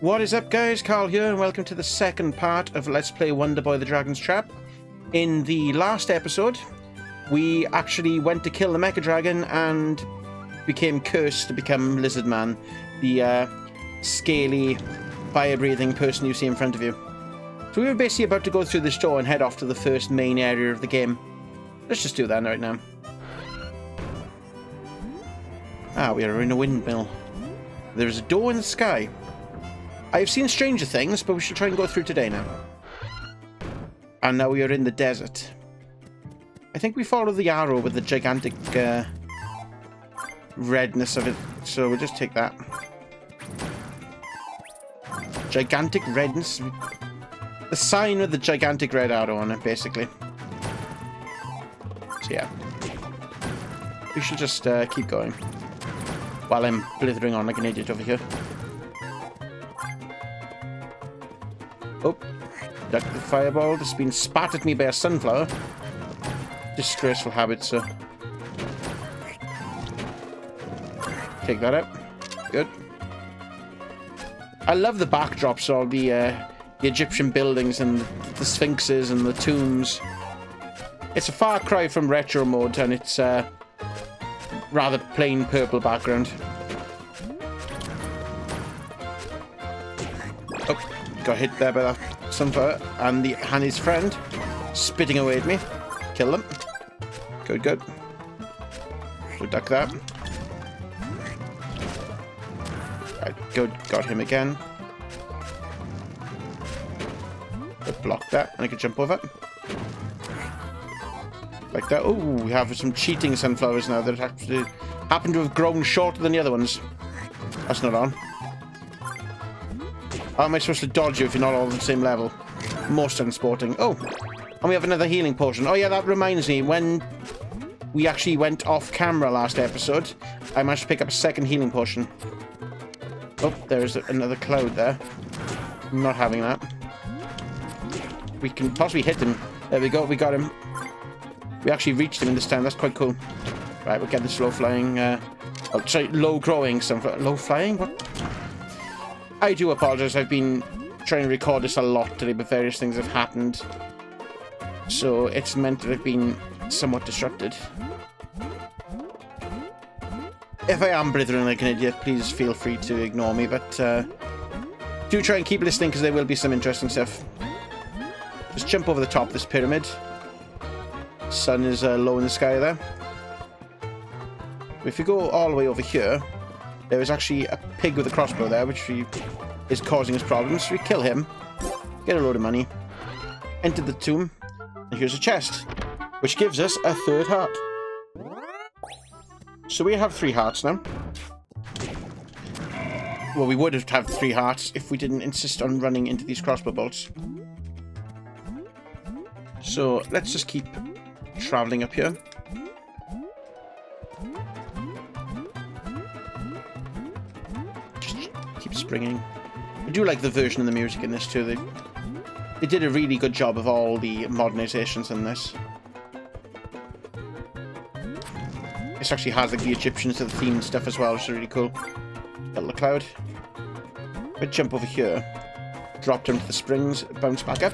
What is up guys, Karl here and welcome to the second part of Let's Play Wonder Boy the Dragon's Trap. In the last episode, we actually went to kill the Meka Dragon and became cursed to become Lizard Man, the uh, scaly, fire-breathing person you see in front of you. So we were basically about to go through this door and head off to the first main area of the game. Let's just do that right now. Ah, we are in a windmill. There is a door in the sky. I have seen stranger things, but we should try and go through today now. And now we are in the desert. I think we follow the arrow with the gigantic uh, redness of it, so we'll just take that. Gigantic redness. The sign with the gigantic red arrow on it, basically. So yeah. We should just uh, keep going. While I'm blithering on like an idiot over here. Duck the fireball. That's been spat at me by a sunflower. Disgraceful habit, sir. Take that out. Good. I love the backdrops, all the, uh, the Egyptian buildings and the sphinxes and the tombs. It's a far cry from retro mode, and it's uh, rather plain purple background. Oh, got hit there by that sunflower, and the his friend spitting away at me. Kill them. Good, good. So duck that. Right, good. Got him again. But block that, and I can jump over. Like that. Oh, we have some cheating sunflowers now that actually happen to have grown shorter than the other ones. That's not on. How am I supposed to dodge you if you're not all on the same level? Most unsporting. Oh, and we have another healing potion. Oh yeah, that reminds me. When we actually went off camera last episode, I managed to pick up a second healing potion. Oh, there's another cloud there. I'm not having that. We can possibly hit him. There we go, we got him. We actually reached him in this time. That's quite cool. Right, we'll get this low flying. Uh, oh, sorry, low growing. Some low flying. What? I do apologize. I've been trying to record this a lot today, but various things have happened, so it's meant to have been somewhat disrupted. If I am blithering like an idiot, please feel free to ignore me, but uh, do try and keep listening because there will be some interesting stuff. Just jump over the top of this pyramid. Sun is uh, low in the sky there. If you go all the way over here, there is actually a pig with a crossbow there, which is causing us problems. So we kill him, get a load of money, enter the tomb, and here's a chest, which gives us a third heart. So we have three hearts now. Well, we would have had three hearts if we didn't insist on running into these crossbow bolts. So let's just keep traveling up here. I do like the version of the music in this too. They, they did a really good job of all the modernizations in this. This actually has like the Egyptians to the theme and stuff as well, which is really cool. Little cloud. I jump over here, drop down to the springs, bounce back up,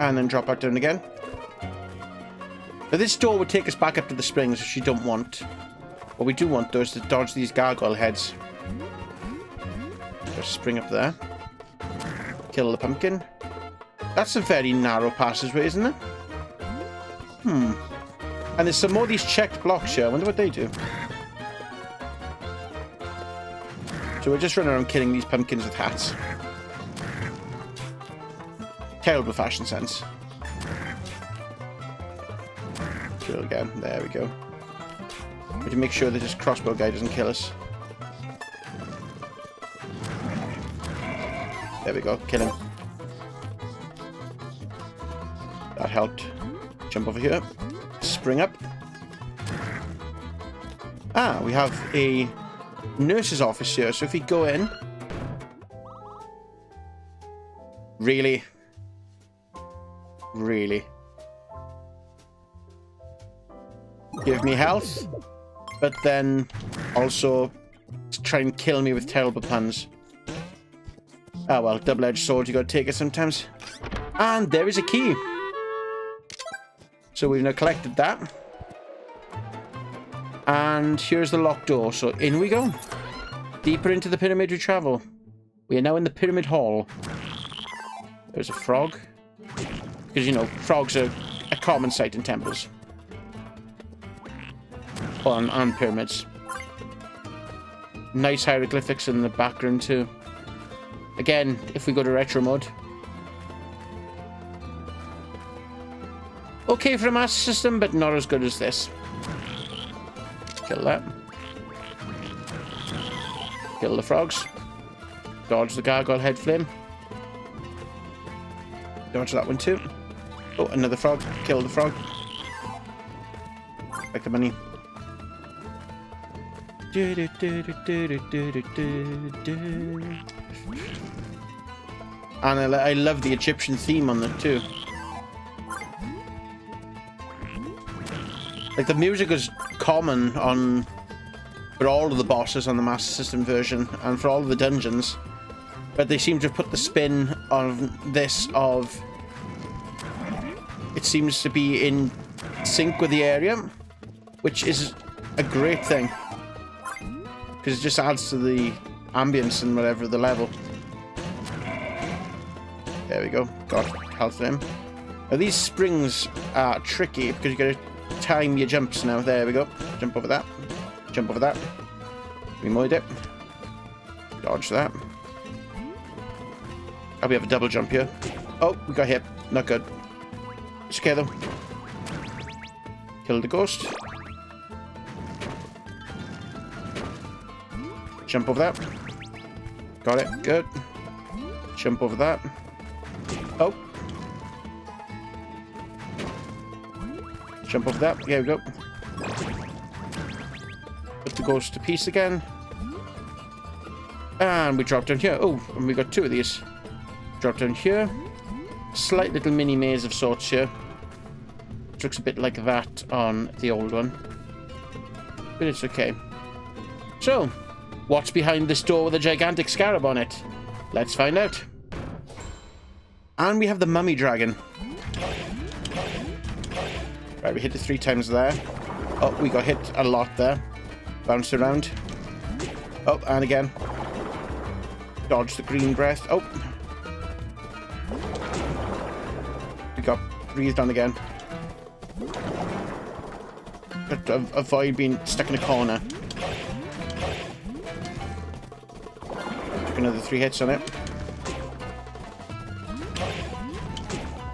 and then drop back down again. Now this door would take us back up to the springs, which you don't want. What we do want, though, is to dodge these gargoyle heads. Spring up there. Kill the pumpkin. That's a very narrow passageway, isn't it? Hmm. And there's some more of these checked blocks here. I wonder what they do. So we're just running around killing these pumpkins with hats. Terrible fashion sense. Kill again. There we go. We have to make sure that this crossbow guy doesn't kill us. There we go. Kill him. That helped. Jump over here. Spring up. Ah, we have a nurse's office here. So if we go in... Really? Really? give me health, but then also try and kill me with terrible puns. Oh well, double-edged sword, you gotta take it sometimes. And there is a key. So we've now collected that. And here's the locked door, so in we go. Deeper into the pyramid we travel. We are now in the pyramid hall. There's a frog. Because, you know, frogs are a common sight in temples. On, on pyramids. Nice hieroglyphics in the background too. Again, if we go to retro mode. Okay for a master system, but not as good as this. Kill that. Kill the frogs. Dodge the gargoyle head flame. Dodge that one too. Oh, another frog. Kill the frog. Like the money. And I, I love the Egyptian theme on it too. Like the music is common on for all of the bosses on the Master System version and for all of the dungeons. But they seem to have put the spin on this of it seems to be in sync with the area, which is a great thing. Because it just adds to the ambience and whatever the level. There we go. Got health them. Now these springs are tricky because you gotta time your jumps now. There we go. Jump over that. Jump over that. We Remoid it. Dodge that. Oh, we have a double jump here. Oh, we got hit. Not good. Okay though. Kill the ghost. Jump over that. Got it. Good. Jump over that. Oh. Jump over that. There we go. Put the ghost to peace again. And we drop down here. Oh, and we got two of these. Drop down here. Slight little mini maze of sorts here. It looks a bit like that on the old one. But it's okay. So, what's behind this door with a gigantic scarab on it? Let's find out. And we have the mummy dragon. Right, we hit it three times there. Oh, we got hit a lot there. Bounced around. Oh, and again. Dodge the green breath. Oh. We got breathed on again. But uh, avoid being stuck in a corner. Another three hits on it.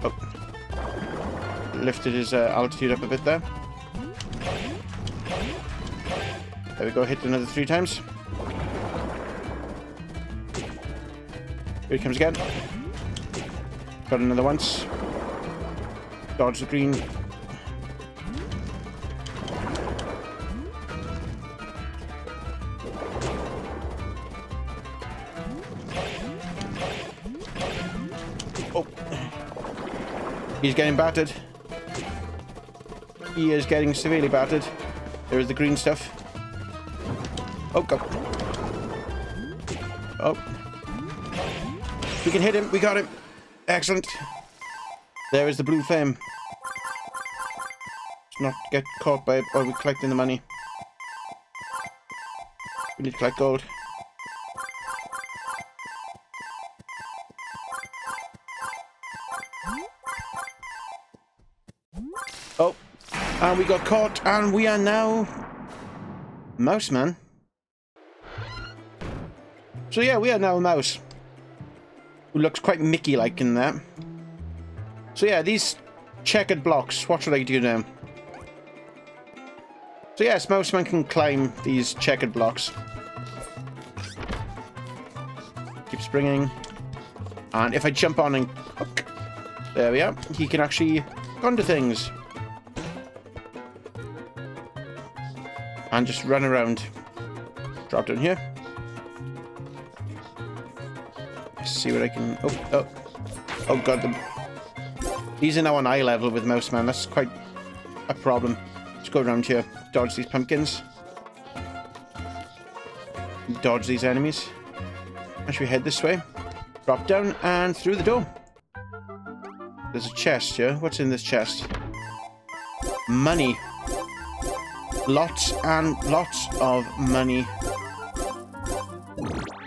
Oh. lifted his uh, altitude up a bit there. There we go, hit another three times. Here he comes again. Got another once. Dodge the green. He's getting battered. He is getting severely battered. There is the green stuff. Oh, God. Oh. We can hit him. We got him. Excellent. There is the blue flame. Let's not get caught by it we're collecting the money. We need to collect gold. And we got caught, and we are now... Mouse Man. So yeah, we are now a mouse. Who looks quite Mickey-like in that. So yeah, these checkered blocks, what should I do now? So yes, Mouse Man can climb these checkered blocks. Keep springing. And if I jump on and there we are, he can actually go onto things. And just run around. Drop down here. See what I can... Oh, oh. Oh, God. The... These are now on eye level with Mouse Man. That's quite a problem. Let's go around here. Dodge these pumpkins. Dodge these enemies. As we head this way. Drop down and through the door. There's a chest here. What's in this chest? Money. Lots and lots of money.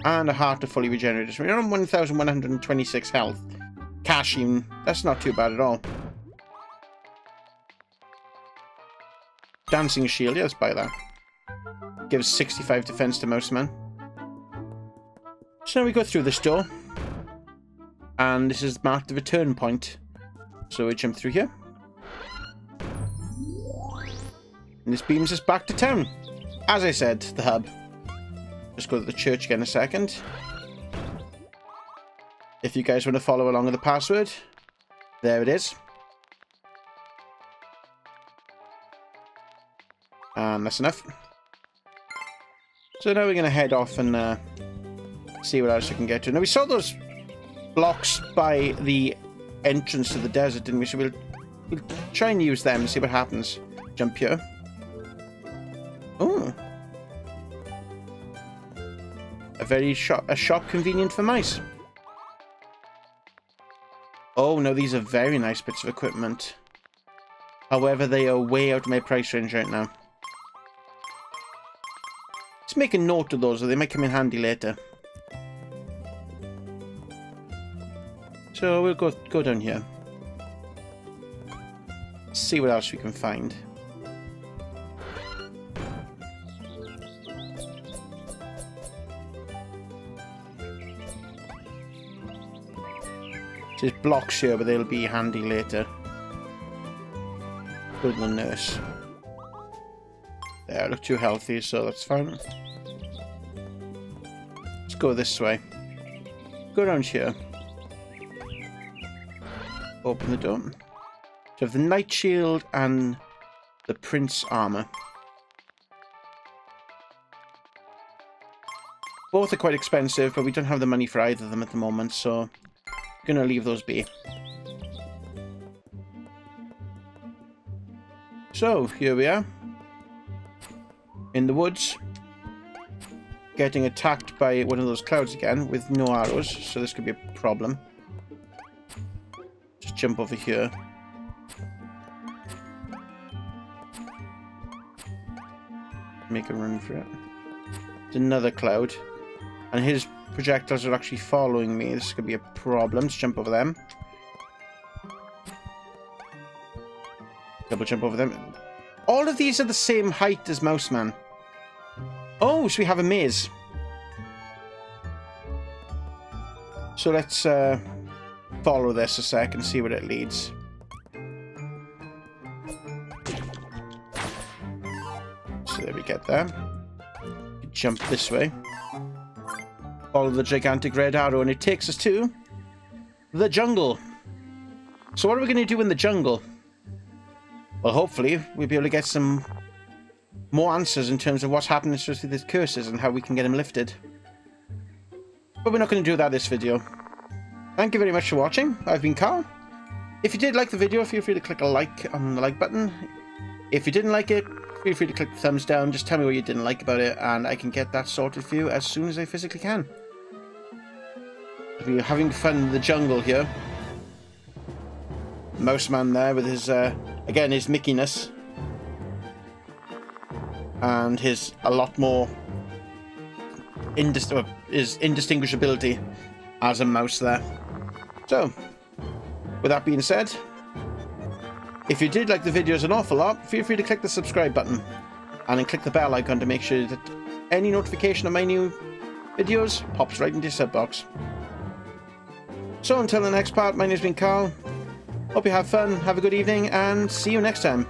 And a heart to fully regenerate. We're on 1,126 health. Cash. That's not too bad at all. Dancing shield. Let's buy that. Gives 65 defense to Mouse Man. So now we go through this door. And this is marked the return point. So we jump through here. And this beams us back to town. As I said, the hub. Just go to the church again a second. If you guys want to follow along with the password, there it is. And that's enough. So now we're going to head off and uh, see what else we can get to. Now we saw those blocks by the entrance to the desert, didn't we? So we'll, we'll try and use them and see what happens. Jump here. Very shop, a shop convenient for mice. Oh, no, these are very nice bits of equipment. However, they are way out of my price range right now. Let's make a note of those, or they might come in handy later. So we'll go go down here. See what else we can find. There's blocks here, but they'll be handy later. Good the nurse. There, I look too healthy, so that's fine Let's go this way. Go around here. Open the door. So the Knight Shield and the Prince Armor. Both are quite expensive, but we don't have the money for either of them at the moment, so To leave those be. So, here we are. In the woods getting attacked by one of those clouds again with no arrows, so this could be a problem. Just jump over here. Make a run for it. It's another cloud. And his projectiles are actually following me. This could be a problem. Let's jump over them. Double jump over them. All of these are the same height as Mouseman. Oh, so we have a maze. So let's uh, follow this a sec and see where it leads. So there we get there. Jump this way. Follow the gigantic red arrow and it takes us to the jungle. So what are we going to do in the jungle? Well, hopefully we'll be able to get some more answers in terms of what's happening with his curses and how we can get them lifted. But we're not going to do that this video. Thank you very much for watching. I've been Karl. If you did like the video, feel free to click a like on the like button. If you didn't like it, feel free to click the thumbs down. Just tell me what you didn't like about it, and I can get that sorted for you as soon as I physically can. We're having fun in the jungle here. Mouse Man there with his, uh, again, his Mickeyness and his a lot more indis uh, his indistinguishability as a mouse there. So, with that being said, if you did like the videos an awful lot, feel free to click the subscribe button and then click the bell icon to make sure that any notification of my new videos pops right into your sub box. So until the next part, my name's been Karl. Hope you have fun, have a good evening, and see you next time.